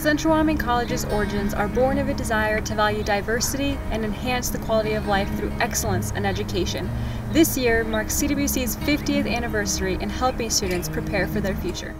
Central Wyoming College's origins are born of a desire to value diversity and enhance the quality of life through excellence in education. This year marks CWC's 50th anniversary in helping students prepare for their future.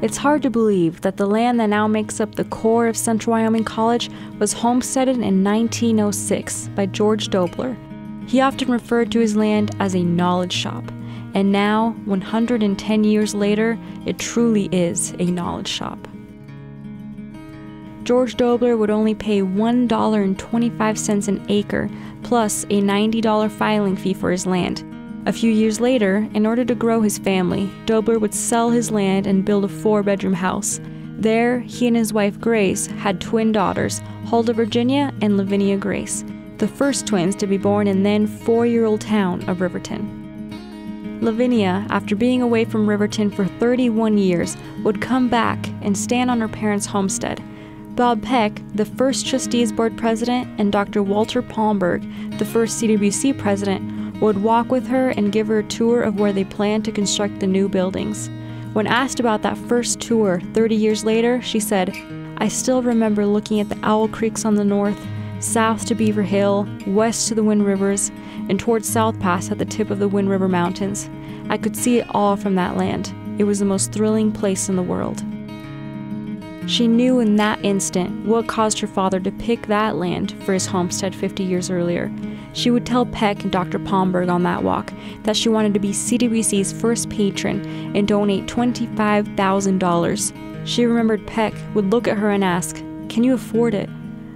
It's hard to believe that the land that now makes up the core of Central Wyoming College was homesteaded in 1906 by George Dobler. He often referred to his land as a knowledge shop, and now, 110 years later, it truly is a knowledge shop. George Dobler would only pay $1.25 an acre plus a $90 filing fee for his land. A few years later, in order to grow his family, Dobler would sell his land and build a four bedroom house. There, he and his wife Grace had twin daughters, Hulda Virginia and Lavinia Grace, the first twins to be born in then four year old town of Riverton. Lavinia, after being away from Riverton for 31 years, would come back and stand on her parents' homestead. Bob Peck, the first trustees board president, and Dr. Walter Palmberg, the first CWC president, would walk with her and give her a tour of where they planned to construct the new buildings. When asked about that first tour 30 years later, she said, I still remember looking at the Owl Creeks on the north, south to Beaver Hill, west to the Wind Rivers, and towards South Pass at the tip of the Wind River Mountains. I could see it all from that land. It was the most thrilling place in the world. She knew in that instant what caused her father to pick that land for his homestead 50 years earlier. She would tell Peck and Dr. Palmberg on that walk that she wanted to be CWC's first patron and donate $25,000. She remembered Peck would look at her and ask, Can you afford it?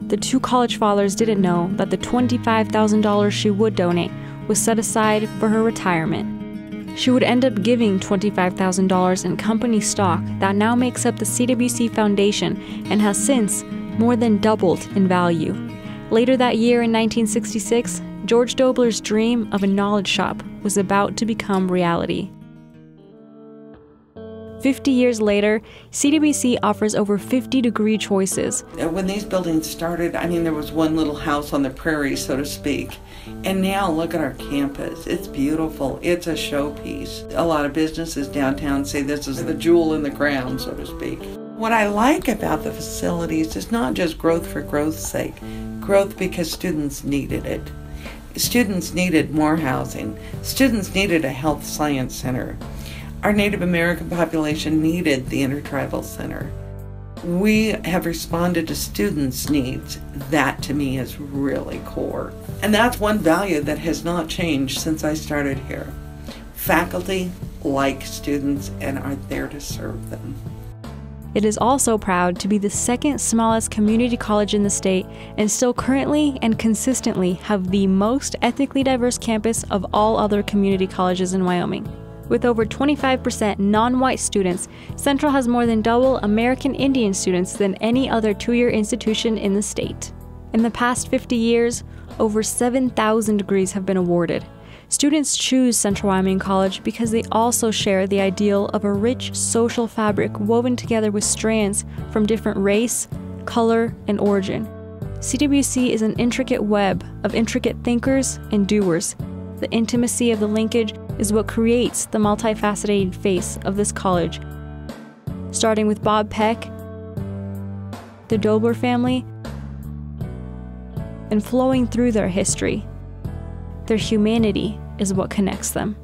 The two college fathers didn't know that the $25,000 she would donate was set aside for her retirement. She would end up giving $25,000 in company stock that now makes up the CWC Foundation and has since more than doubled in value. Later that year in 1966, George Dobler's dream of a knowledge shop was about to become reality. 50 years later, CWC offers over 50 degree choices. When these buildings started, I mean, there was one little house on the prairie, so to speak. And now look at our campus. It's beautiful. It's a showpiece. A lot of businesses downtown say this is the jewel in the crown, so to speak. What I like about the facilities is not just growth for growth's sake, growth because students needed it. Students needed more housing. Students needed a health science center. Our Native American population needed the Intertribal Center. We have responded to students' needs. That to me is really core. And that's one value that has not changed since I started here. Faculty like students and are there to serve them. It is also proud to be the second smallest community college in the state and still currently and consistently have the most ethnically diverse campus of all other community colleges in Wyoming. With over 25% non white students, Central has more than double American Indian students than any other two year institution in the state. In the past 50 years, over 7,000 degrees have been awarded. Students choose Central Wyoming College because they also share the ideal of a rich social fabric woven together with strands from different race, color, and origin. CWC is an intricate web of intricate thinkers and doers. The intimacy of the linkage is what creates the multifaceted face of this college. Starting with Bob Peck, the Dobler family, and flowing through their history. Their humanity is what connects them.